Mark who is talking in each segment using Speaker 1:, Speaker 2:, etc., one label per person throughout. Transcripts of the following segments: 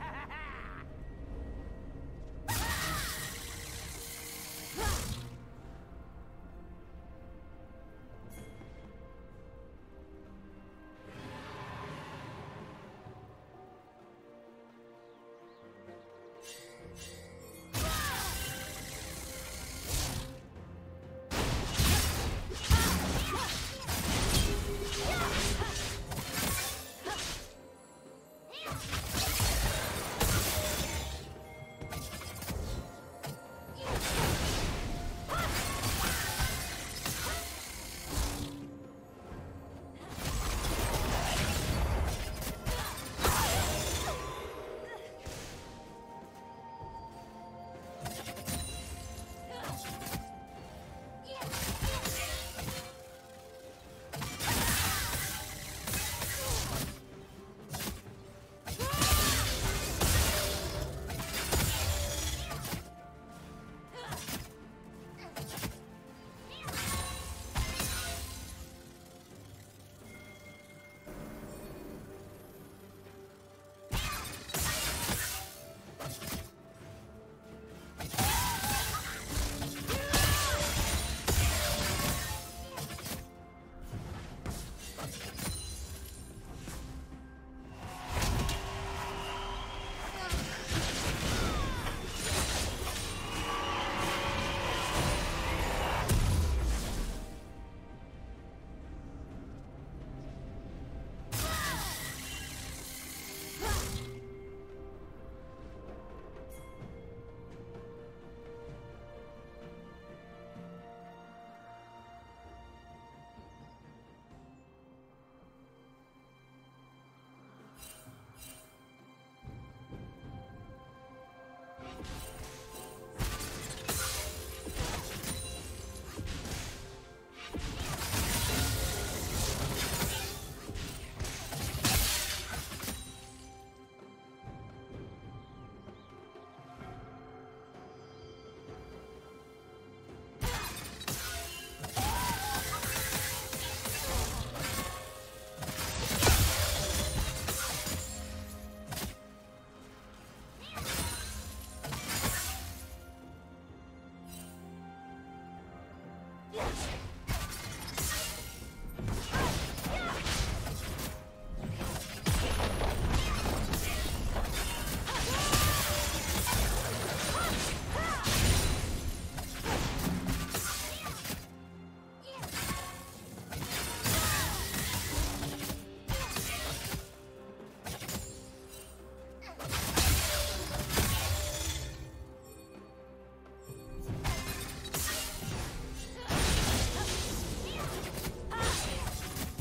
Speaker 1: ha ha ha!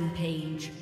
Speaker 1: Rampage.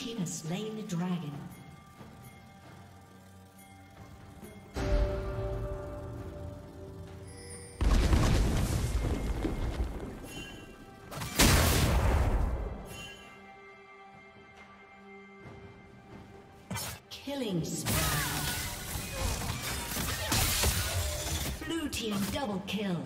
Speaker 1: Team has slain the dragon. Killing spree. Blue team double kill.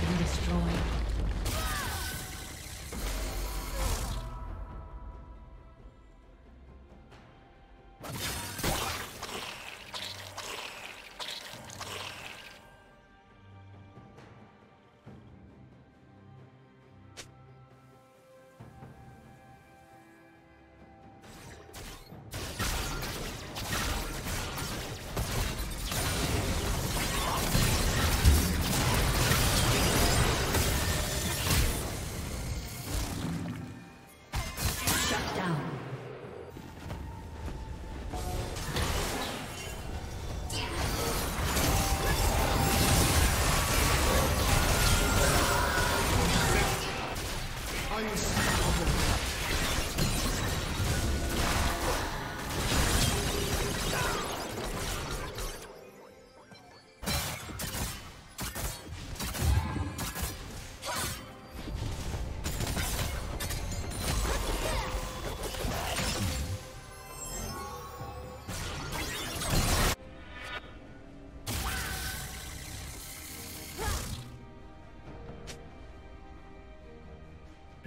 Speaker 1: Been destroyed.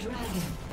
Speaker 2: dragon.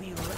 Speaker 2: Be right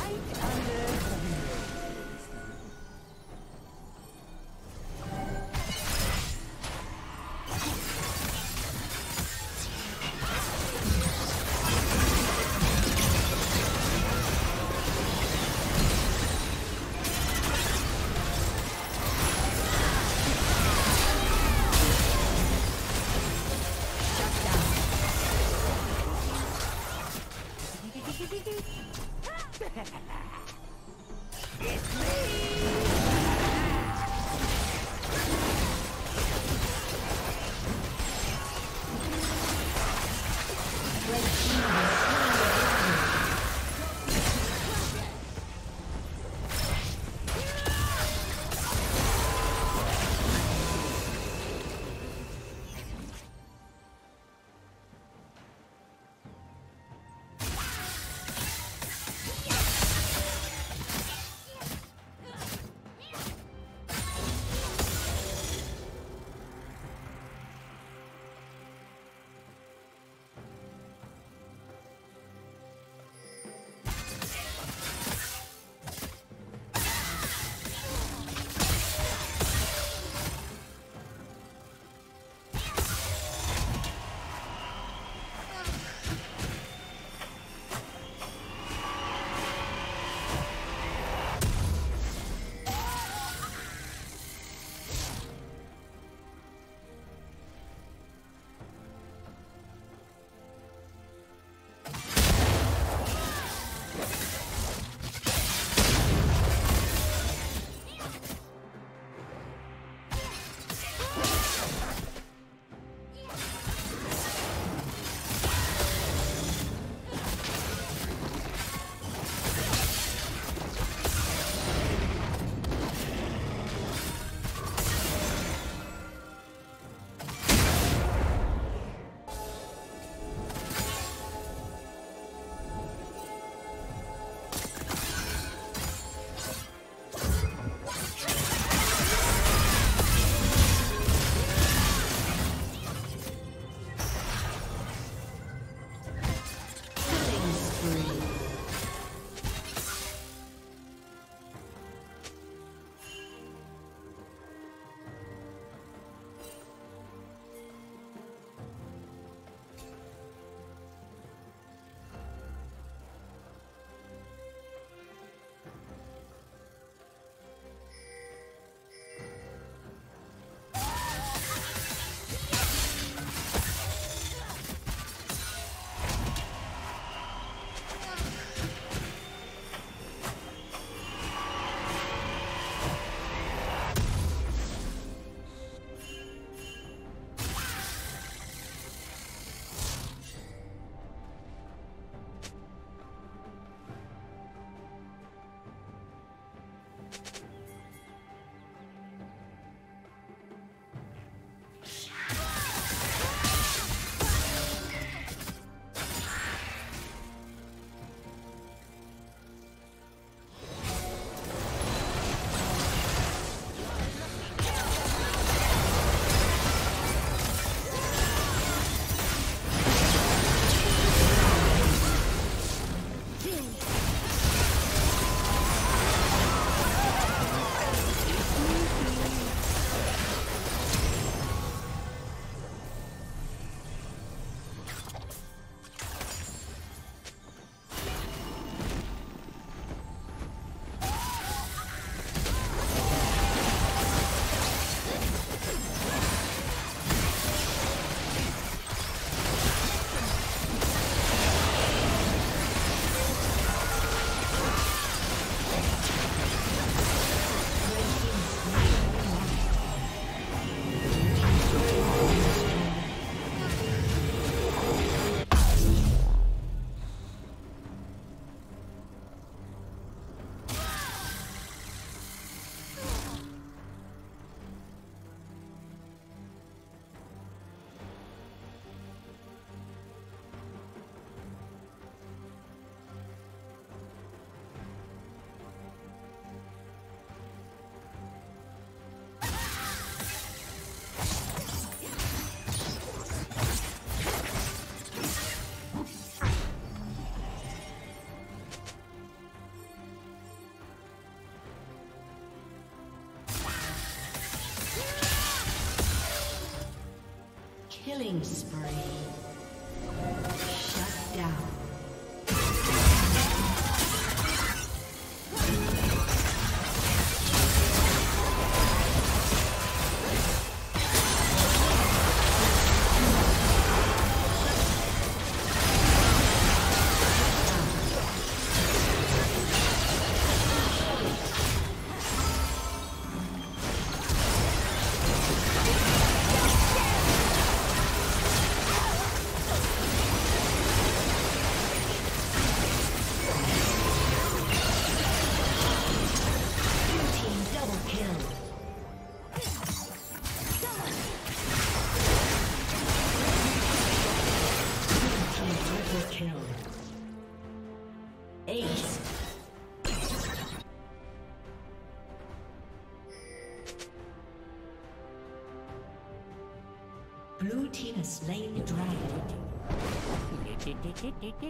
Speaker 1: Killing spree.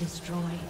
Speaker 1: destroyed.